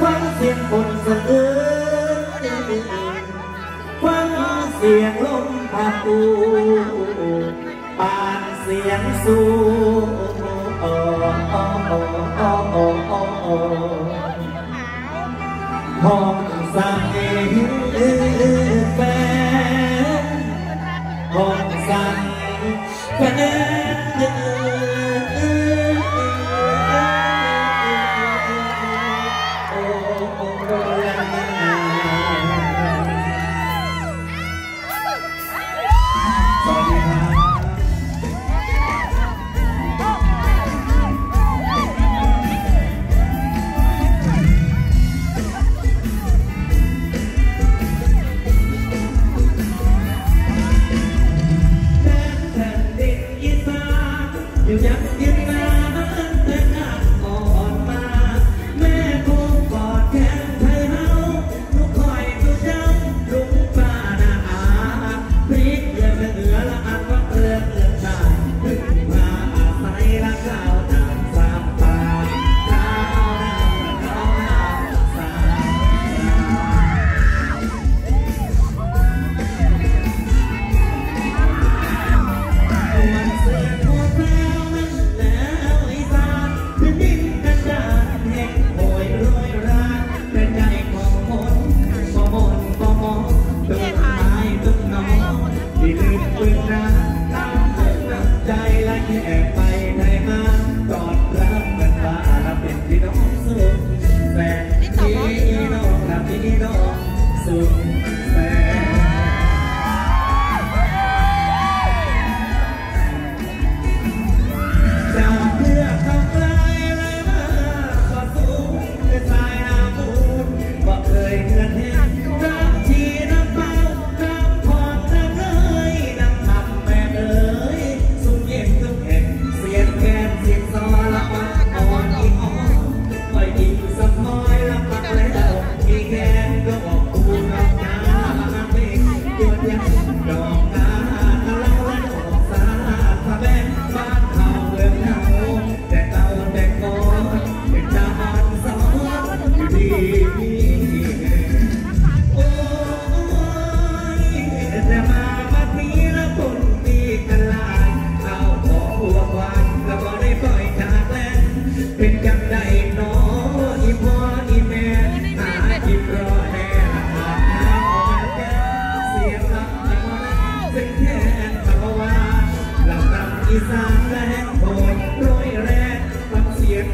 ฟังเสียงฝนสะอื้นฟังเสียงลมพัดอูปานเสียงสูงห้องสั่ง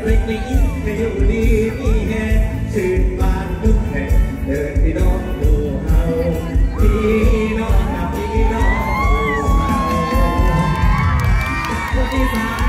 เพลงนี้เพลงนี้มีแห่ชื่นบานทุกแห่งเดินที่น้องดูเฮาพี่น้องกัพี่น้องดูเฮาวันที่สาม